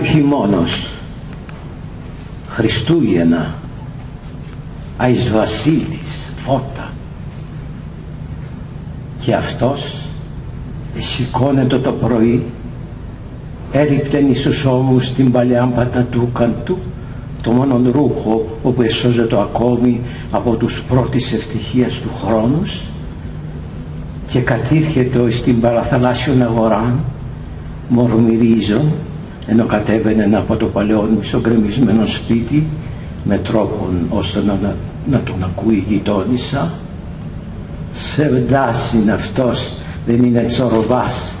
ο χειμώνος, Χριστούγεννα, Αϊς Βασίλης, φώτα. Και αυτός σηκώνεται το πρωί, έριπτεν εις ώμους την παλιά πατατούκαν του, το μόνον ρούχο όπου εσώζεται ακόμη από τους πρώτης ευτυχίας του χρόνους και κατήρχεται στην παραθαλάσσιον αγορά μορμυρίζον ενώ κατέβαινε από το παλαιό μισογκρεμισμένο σπίτι με τρόπον ώστε να, να τον ακούει η γειτόνισσα. Σεβδάς είναι αυτός δεν είναι τσοροβάς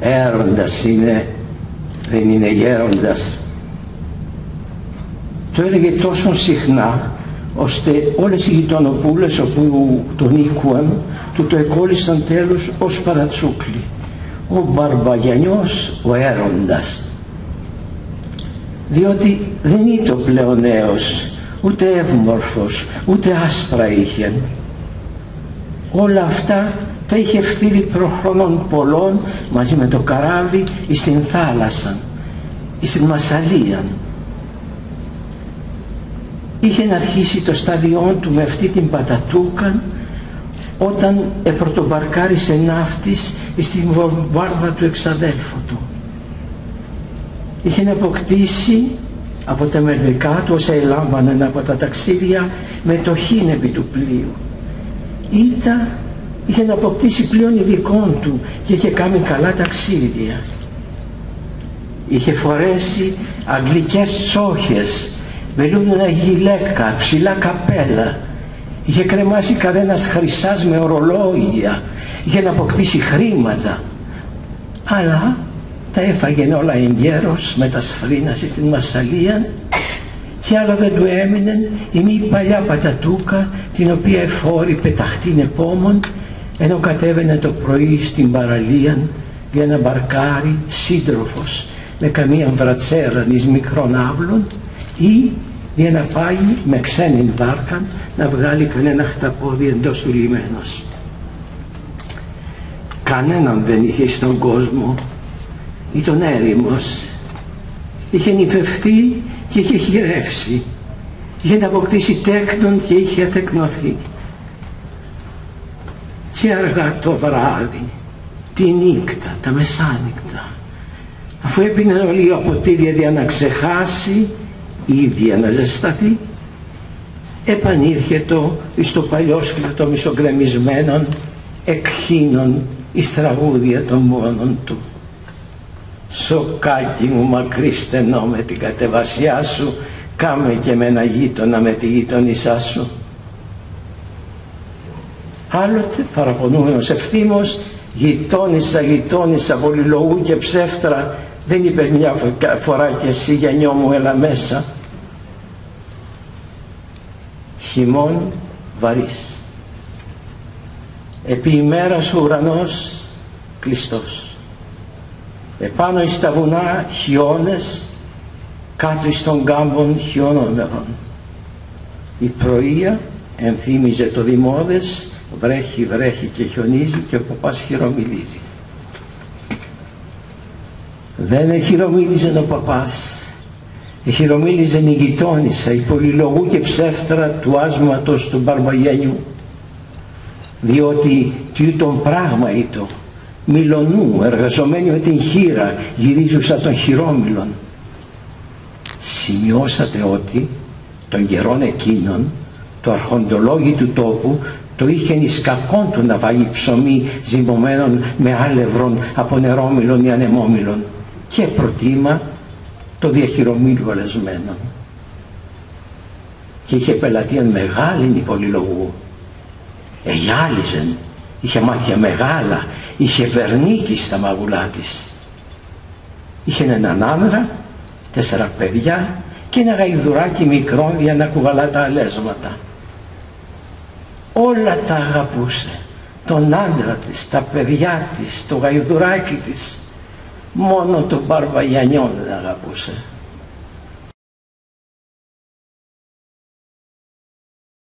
έροντας είναι δεν είναι γέροντας το έλεγε τόσο συχνά ώστε όλες οι γειτονοπούλες όπου τον οίκουαν του το εκόλλησαν τέλος ως παρατσούκλι. Ο Μπαρμπαγιανιός ο έροντας διότι δεν ήταν πλέον νέος ούτε εύμορφος ούτε άσπρα είχε όλα αυτά τα είχε φτύρει προχρόνων πολλών μαζί με το καράβι εις την θάλασσα εις την Μασαλία είχε αρχίσει το σταδιόν του με αυτή την πατατούκαν όταν επρωτομπαρκάρισε ναύτης στην βάρβα του εξαδέλφου του. Είχε αποκτήσει από τα μερδικά του όσα ελάμβαναν από τα ταξίδια με το χίνεπι του πλοίου. Ήτα είχε αποκτήσει πλέον ειδικών του και είχε κάνει καλά ταξίδια. Είχε φορέσει αγγλικές σόχες, βελούδουνα γυλαίκα, ψηλά καπέλα είχε κρεμάσει κανένας χρυσάς με ορολόγια είχε να αποκτήσει χρήματα αλλά τα έφαγε όλα εγκαίρως με τα σφρίνα στην Μασσαλία και άλλο δεν του έμεινε η μη παλιά πατατούκα την οποία εφόρη πεταχτήν επόμων ενώ κατέβαινε το πρωί στην παραλία για να μπαρκάρει σύντροφος με καμία βρατσέρα εις μικρών άβλων ή για να πάει με ξένη βάρκα να βγάλει κανένα χταπόδι εντός του λιμένος. Κανέναν δεν είχε στον κόσμο. Ήταν έρημος. Είχε νυφευτεί και είχε χειρεύσει. Είχε αποκτήσει τέκνον και είχε τεκνοθεί. Και αργά το βράδυ, τη νύχτα, τα μεσάνυχτα, αφού έπινε όλοι από ποτήρια για να ξεχάσει ήδη αναζεσταθεί επανήρχεται στο παλιό σκρατό μισογκρεμισμένων εκχύνων εις τραγούδια των μόνων του. Σοκάκι μου μακρύ στενό με την κατεβασιά σου. Κάμε και με ένα γείτονα με τη γείτονισά σου. Άλλοτε παραπονούμενος ευθύμος γειτόνισσα γειτόνισσα πολυλογού και ψεύτρα. Δεν είπε μια φορά και εσύ γενιό μου έλα μέσα. Χειμών βαρύς. Επί ημέρας ο ουρανός κλειστός επάνω εις τα βουνά χιόνες κάτω εις των κάμπων χιονόμερων η πρωία ενθύμιζε το δημόδες βρέχει βρέχει και χιονίζει και ο παπάς χειρομιλίζει. Δεν χειρομίλιζε ο παπάς χειρομίλιζε η γειτόνισσα, η πολυλογού και ψεύτρα του άσματος του Μπαρμπαγιανιού διότι τι τον πράγμα ήτο μιλονού εργαζομένοι με την χείρα γυρίζουσα των χειρόμιλων. Σημειώσατε ότι των καιρών εκείνων το αρχοντολόγι του τόπου το είχε εις κακόν του να βάλει ψωμί ζυμωμένων με άλευρον από νερόμιλων ή ανεμόμιλων. Και προτίμα το διαχειρομήλου αλεσμένο και είχε πελατεία μεγάλη η πολυλογού εγιάλιζεν είχε μάτια μεγάλα είχε βερνίκι στα μαγουλά της. Είχε έναν άνδρα τέσσερα παιδιά και ένα γαϊδουράκι μικρό για να κουβαλά τα αλέσματα. Όλα τα αγαπούσε. Τον άντρα της, τα παιδιά της, το γαϊδουράκι της. Μόνο τον Μπαρβαγιανιόν δεν αγαπούσε